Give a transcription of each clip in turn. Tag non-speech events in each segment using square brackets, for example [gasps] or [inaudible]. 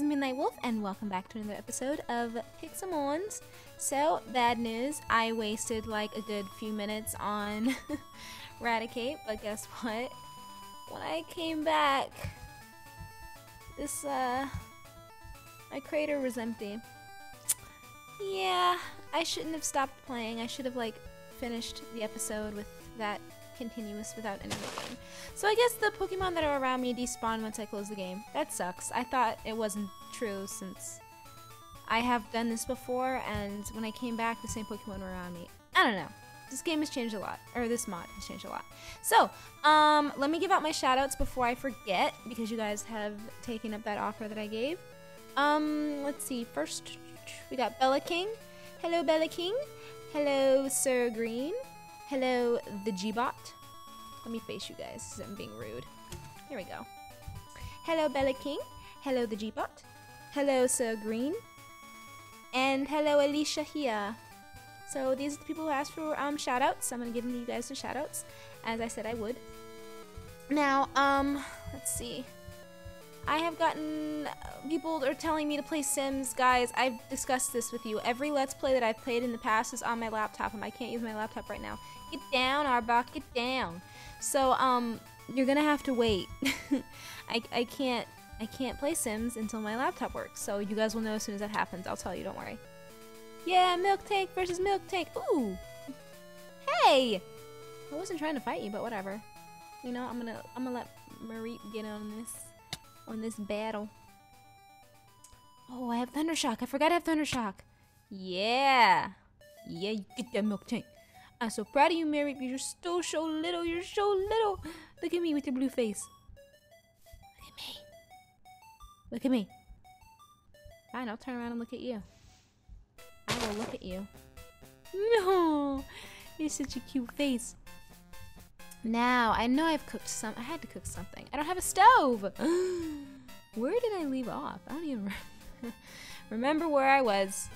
is MoonLite Wolf, and welcome back to another episode of Pixelmons. So, bad news, I wasted like a good few minutes on [laughs] Raticate, but guess what? When I came back, this, uh, my crater was empty. Yeah, I shouldn't have stopped playing. I should have, like, finished the episode with that continuous without the. So I guess the Pokemon that are around me despawn once I close the game. That sucks. I thought it wasn't true since I have done this before and when I came back the same Pokemon were around me. I don't know. This game has changed a lot, or this mod has changed a lot. So, um, let me give out my shoutouts before I forget, because you guys have taken up that offer that I gave. Um, let's see. First, we got Bella King. Hello, Bella King. Hello, Sir Green. Hello, the G-Bot. Let me face you guys, I'm being rude. Here we go. Hello, Bella King. Hello, the G-Bot. Hello, Sir Green. And hello, Alicia here. So these are the people who asked for um, shoutouts. I'm going to give you guys some shoutouts, as I said I would. Now, um, let's see. I have gotten people are telling me to play Sims, guys. I've discussed this with you. Every Let's Play that I've played in the past is on my laptop, and I can't use my laptop right now. Get down, Arbok, get down. So, um, you're gonna have to wait. [laughs] I, I can't I can't play Sims until my laptop works. So you guys will know as soon as that happens. I'll tell you, don't worry. Yeah, Miltank versus Miltank. Ooh. Hey! I wasn't trying to fight you, but whatever. You know, I'm gonna I'm gonna let Marie get on this on this battle. Oh, I have Thundershock. I forgot I have Thundershock. Yeah. Yeah, you get that Miltank. I'm so proud of you, Mary. but You're still so little. You're so little. Look at me with your blue face. Look at me. Look at me. Fine, I'll turn around and look at you. I will look at you. [laughs] No, you're such a cute face. Now, I know I've cooked some. I had to cook something. I don't have a stove. [gasps] where did I leave off? I don't even [laughs] remember where I was.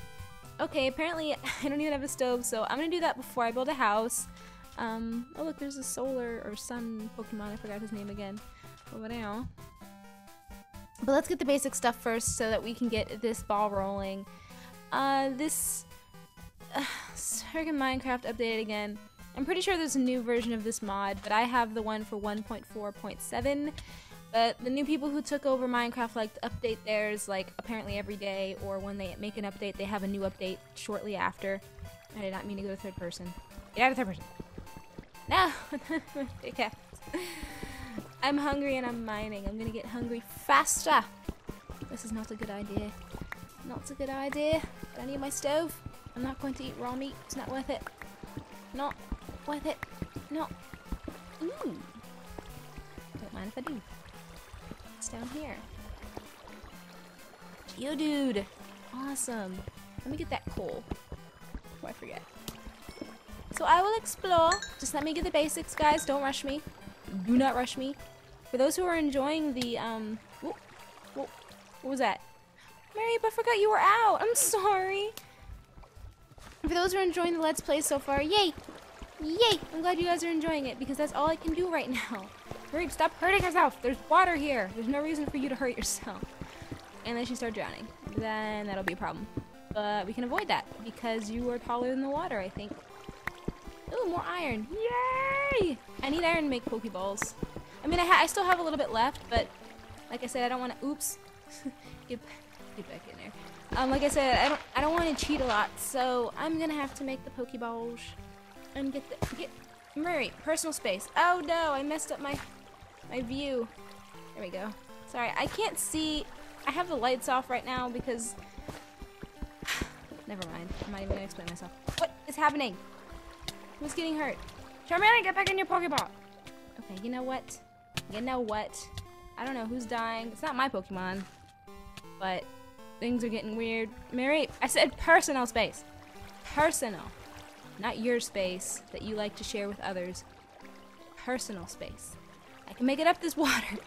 Okay, apparently [laughs] I don't even have a stove, so I'm gonna do that before I build a house. Um, oh look, there's a solar or sun Pokemon. I forgot his name again. Over there. But let's get the basic stuff first so that we can get this ball rolling. Uh, this [sighs] uh, friggin' Minecraft updated again. I'm pretty sure there's a new version of this mod, but I have the one for 1.4.7. But the new people who took over Minecraft like to update theirs like apparently every day, or when they make an update, they have a new update shortly after. I did not mean to go to third person. Get out of third person. No! [laughs] okay. I'm hungry and I'm mining. I'm gonna get hungry faster. This is not a good idea. Not a good idea. But I need my stove. I'm not going to eat raw meat. It's not worth it. Not worth it. No. Ooh. Don't mind if I do. It's down here. Geodude. Awesome. Let me get that coal. Before I forget. So I will explore. Just let me get the basics, guys. Don't rush me. Do not rush me. For those who are enjoying the, um... Whoop, whoop, what was that? Mary, I forgot you were out. I'm sorry. For those who are enjoying the Let's Play so far, yay! Yay! I'm glad you guys are enjoying it because that's all I can do right now. [laughs] Hurry, stop hurting yourself. There's water here. There's no reason for you to hurt yourself. Unless you start drowning. Then that'll be a problem. But we can avoid that because you are taller than the water, I think. Ooh, more iron. Yay! I need iron to make Pokeballs. I mean, I, I still have a little bit left, but like I said, I don't want to. Oops. [laughs] get, get back in there. Um, like I said, I don't I don't want to cheat a lot, so I'm gonna have to make the Pokeballs and get the get Murray personal space. Oh no, I messed up my my view. There we go. Sorry, I can't see. I have the lights off right now because. [sighs] Never mind. I'm not even gonna explain myself. What is happening? Who's getting hurt? Charmander, get back in your Pokeball! Okay, you know what? You know what? I don't know who's dying. It's not my Pokemon. But things are getting weird. Mary, I said personal space. Personal. Not your space that you like to share with others. Personal space. I can make it up this [laughs] water.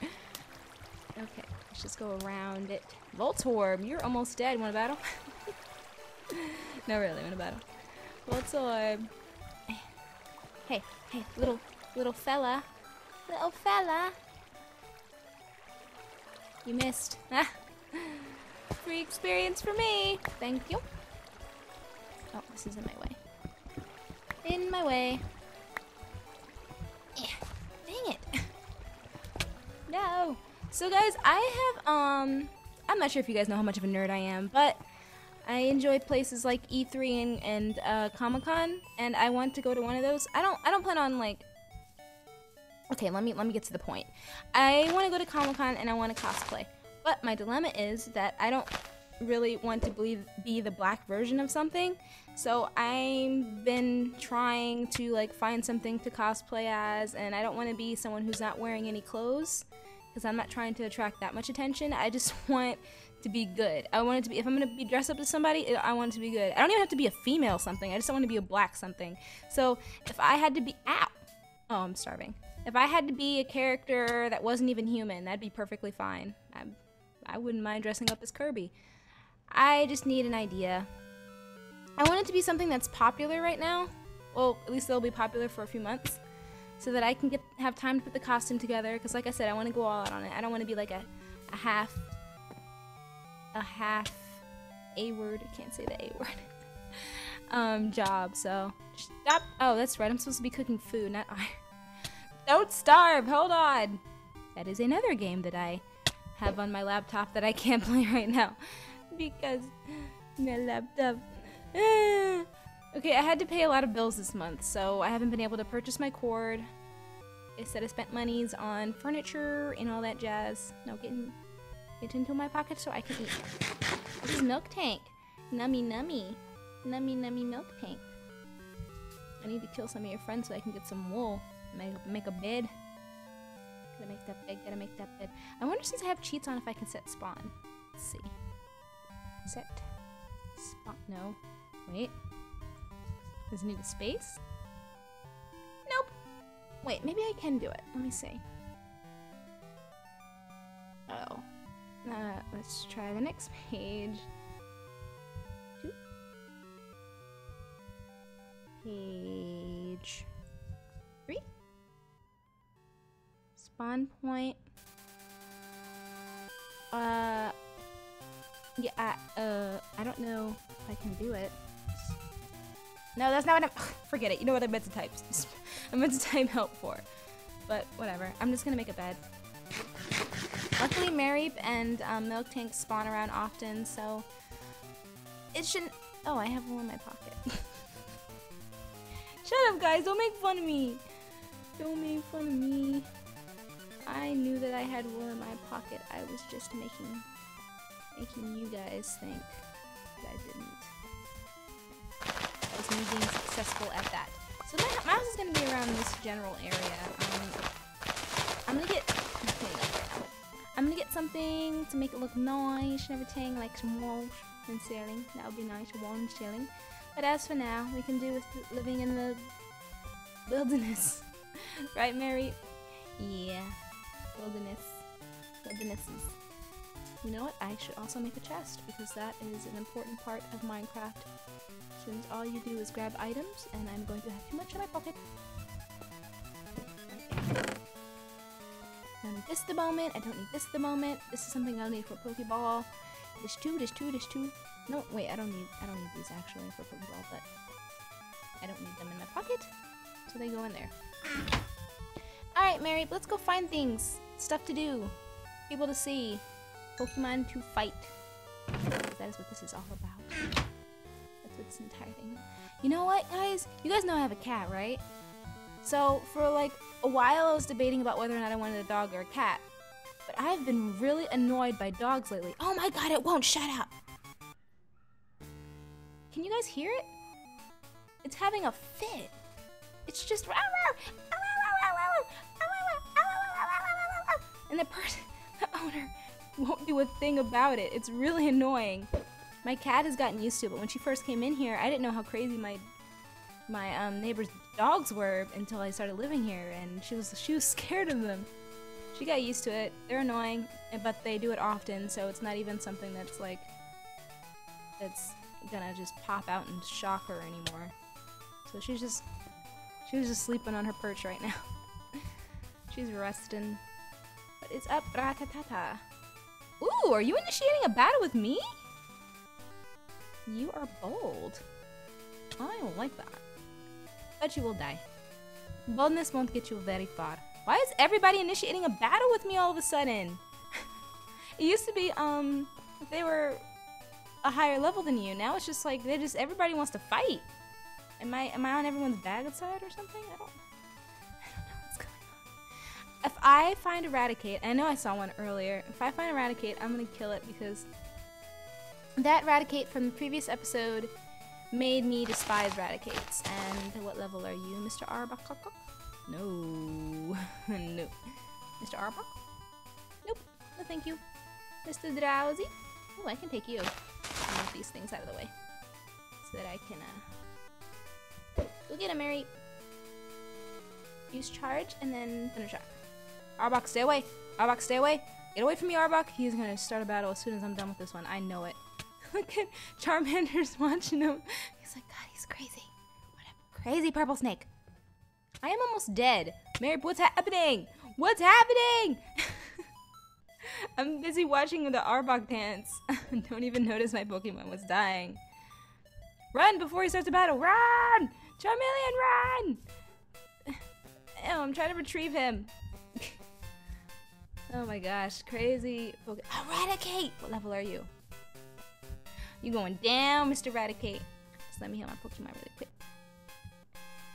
okay, let's just go around it. Voltorb, you're almost dead. Want a battle? [laughs] no, really, want a battle. Voltorb. Hey, hey, little, little fella. Little fella. You missed. [laughs] Free experience for me. Thank you. Oh, this is in my way. In my way. Yeah. Dang it. [laughs] no. So guys, I have um I'm not sure if you guys know how much of a nerd I am, but I enjoy places like E3 and, and uh, Comic Con, and I want to go to one of those. I don't I don't plan on like. Okay, let me let me get to the point. I want to go to Comic Con and I want to cosplay, but my dilemma is that I don't really want to believe, be the black version of something. So I've been trying to like find something to cosplay as, and I don't want to be someone who's not wearing any clothes because I'm not trying to attract that much attention. I just [laughs] want to be good. I want it to be, if I'm gonna be dressed up as somebody, I want it to be good. I don't even have to be a female something. I just don't want to be a black something. So if I had to be, ow, oh, I'm starving. If I had to be a character that wasn't even human, that'd be perfectly fine. I, I wouldn't mind dressing up as Kirby. I just need an idea. I want it to be something that's popular right now. Well, at least they'll be popular for a few months. So that I can get have time to put the costume together. Because like I said, I want to go all out on it. I don't want to be like a, a half a half A word. I can't say the A [laughs] word. um, job. So stop. Oh, that's right. I'm supposed to be cooking food, not [laughs] I. Don't starve. Hold on. That is another game that I have on my laptop that I can't [laughs] play right now because my laptop. [sighs] okay, I had to pay a lot of bills this month, so I haven't been able to purchase my cord. Instead, I spent monies on furniture and all that jazz. Now getting it into my pocket so I can eat. This is Miltank. Nummy nummy. Nummy nummy milk tank. I need to kill some of your friends so I can get some wool. Make, make a bed. Gotta make that bed, gotta make that bed. I wonder since I have cheats on if I can set spawn. Let's see. Set. Spawn. No. Wait. Does it need a space? Nope. Wait, maybe I can do it. Let me see. Oh. Uh, let's try the next page. Point. Uh, yeah, I, uh, I don't know if I can do it. No, that's not what I'm, [sighs] forget it. You know what I meant to type. [laughs] I meant to type help for. But whatever. I'm just gonna make a bed. Luckily, Mary and um, Miltank spawn around often, so it shouldn't. Oh, I have one in my pocket. [laughs] Shut up, guys! Don't make fun of me. Don't make fun of me. I knew that I had wool in my pocket. I was just making making you guys think that I didn't. That was me being successful at that. So my, house is gonna be around this general area. Um, I'm gonna get [laughs] I'm gonna get something to make it look nice and everything, like some walls and ceiling. That would be nice, wall and ceiling. But as for now, we can do with living in the wilderness. [laughs] right, Mary? Yeah. Wilderness. Wildernesses. You know what? I should also make a chest because that is an important part of Minecraft. Since all you do is grab items and I'm going to have too much in my pocket. don't need this the moment. I don't need this the moment. This is something I'll need for Pokeball. There's two, there's two, there's two. No, wait, I don't need I don't need these actually for Pokeball, but I don't need them in my pocket. So they go in there. Alright, Mary, let's go find things. Stuff to do. People to see. Pokemon to fight. That is what this is all about. That's what this entire thing You know what, guys? You guys know I have a cat, right? So, for like a while I was debating about whether or not I wanted a dog or a cat. But I've been really annoyed by dogs lately. Oh my god, it won't shut up! Can you guys hear it? It's having a fit. It's just [laughs] [laughs] and the person, [laughs] the owner, won't do a thing about it. It's really annoying. My cat has gotten used to it, but when she first came in here, I didn't know how crazy my my um, neighbor's dogs were until I started living here, and she was she was [laughs] scared of them. She got used to it. They're annoying, but they do it often, so it's not even something that's like that's gonna just pop out and shock her anymore. So she's just she was just sleeping on her perch right now. [laughs] she's resting. But it's up, ratatata. Ooh, are you initiating a battle with me? You are bold. I don't like that. But you will die. Boldness won't get you very far. Why is everybody initiating a battle with me all of a sudden? [laughs] it used to be, um, they were a higher level than you. Now it's just like they just everybody wants to fight. Am I am I on everyone's bad side or something? I don't If I find a Raticate, I know I saw one earlier. If I find a Raticate, I'm gonna kill it because that Raticate from the previous episode made me despise Raticates. And what level are you, Mr. Arbok? No. [laughs] no. Mr. Arbok? Nope. No thank you. Mr. Drowzee? Oh, I can take you. Move these things out of the way. So that I can, uh... Go get him, Mary. Use charge, and then finish up. Arbok, stay away! Arbok, stay away! Get away from me, Arbok! He's gonna start a battle as soon as I'm done with this one. I know it. [laughs] Look at Charmander's [laughs] watching him. He's like, God, he's crazy. What a crazy purple snake. I am almost dead. Mary, what's happening? What's happening? [laughs] I'm busy watching the Arbok dance. Don't even notice my Pokemon was dying. Run before he starts the battle. Run! Charmeleon, run! [sighs] Oh, I'm trying to retrieve him. Oh my gosh, crazy. Raticate! What level are you? You going down, Mr. Raticate. Just let me heal my Pokemon really quick.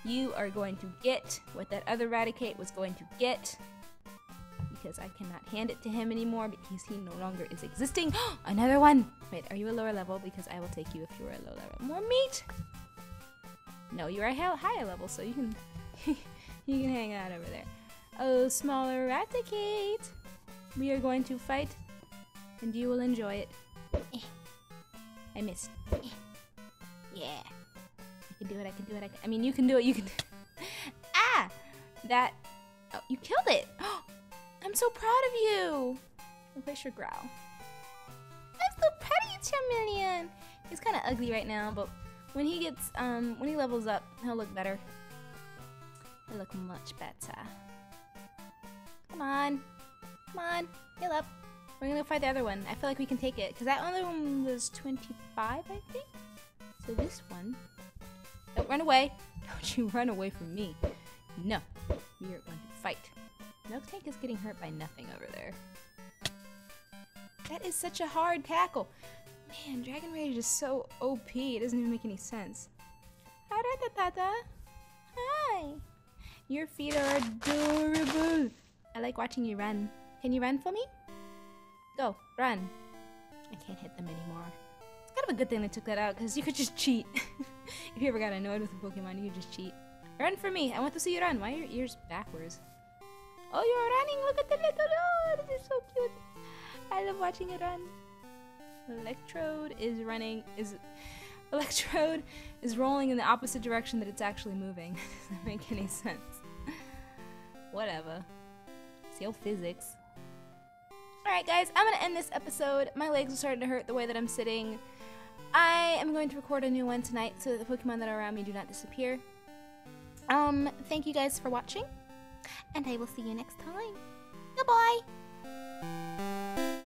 You are going to get what that other Raticate was going to get. Because I cannot hand it to him anymore because he no longer is existing. [gasps] Another one! Wait, are you a lower level? Because I will take you if you're a low level. More meat! No, you're a higher level, so you can [laughs] you can hang out over there. Oh, smaller Raticate! We are going to fight, and you will enjoy it. Eh. I missed. yeah. I can do it, I can do it, I can- I mean, you can do it, you can- [laughs] Ah! That- Oh, you killed it! [gasps] I'm so proud of you! Replace your growl. I'm so proud of you, Charmeleon! He's kind of ugly right now, but when he gets, um, when he levels up, he'll look better. He'll look much better. Come on. Come on. Heal up. We're gonna go fight the other one. I feel like we can take it. Because that other one was 25, I think? So this one... Don't run away. [laughs] Don't you run away from me. No. We are going to fight. Miltank is getting hurt by nothing over there. That is such a hard tackle. Man, Dragon Rage is so OP. It doesn't even make any sense. Hi. Your feet are adorable. I like watching you run. Can you run for me? Go, run. I can't hit them anymore. It's kind of a good thing they took that out because you could just cheat. [laughs] if you ever got annoyed with a Pokemon, you could just cheat. Run for me. I want to see you run. Why are your ears backwards? Oh, you're running. Look at the little. Oh, this is so cute. I love watching it run. Electrode is running. Is Electrode is rolling in the opposite direction that it's actually moving. [laughs] Doesn't make any sense. Whatever. See old physics. Alright guys, I'm gonna end this episode. My legs are starting to hurt the way that I'm sitting. I am going to record a new one tonight so that the Pokemon that are around me do not disappear. Um, thank you guys for watching, and I will see you next time. Goodbye!